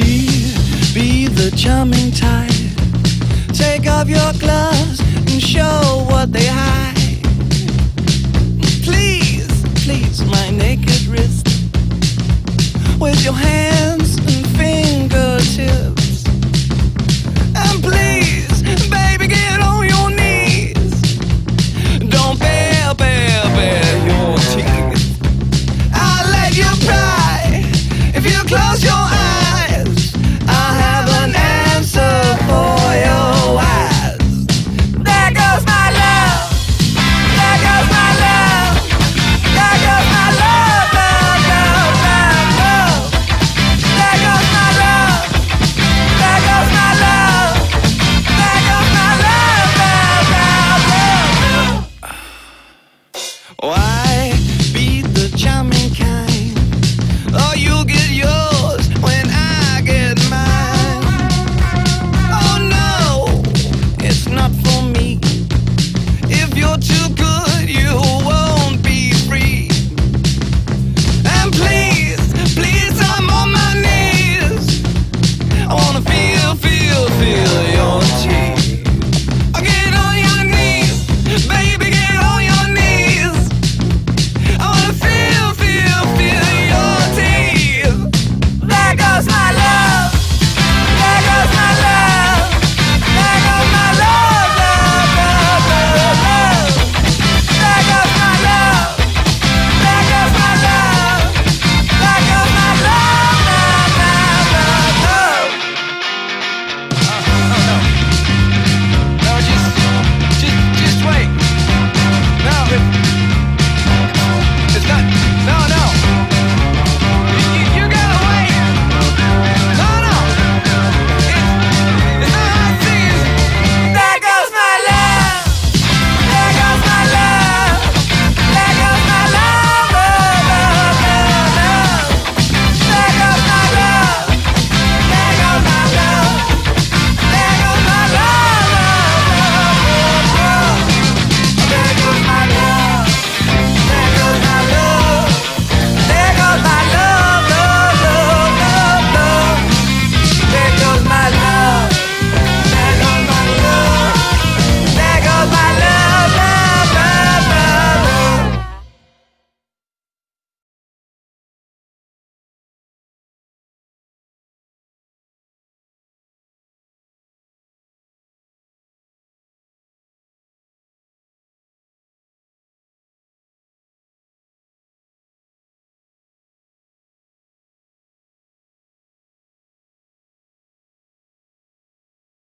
Be, be the charming type. Take off your gloves and show what they hide. Please, please, my naked wrist. With your hand. feel